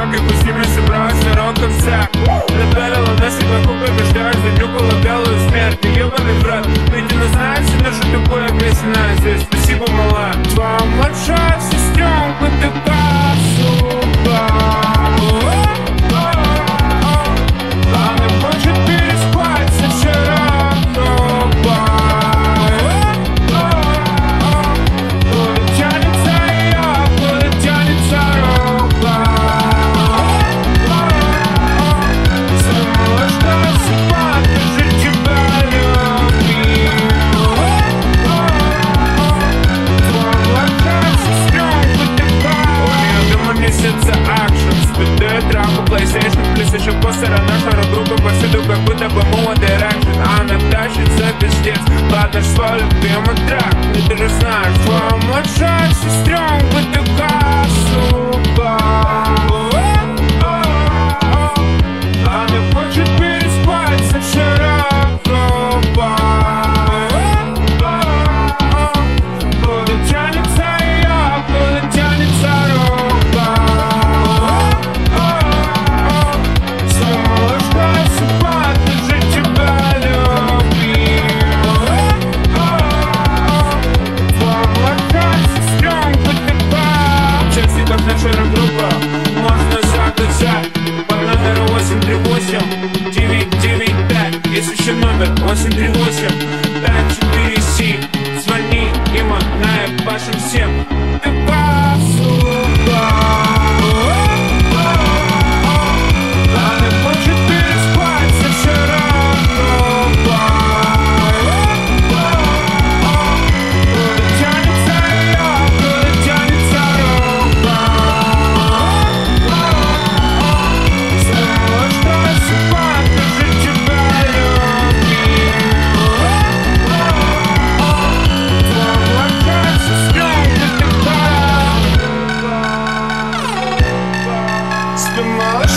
ranka, kaip užsimėsi brausi rankom sek. Nebelėla nesėkme kukai kažką, zaniuko labelą smert Jau man įvrat, vaidina zansi, nešutikuoja grėsinasi Спасибо, мала, вам for PlayStation Тысячу постера на друга повсюду, как будто бы молодый реактор Она тащится пиздец, ладно, свой любимый трак Не ты же знаешь, твоя младшая сестра 999 ben Geçmişim ben ben Once in bir once ya Ben